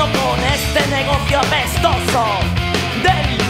con este negocio apestoso del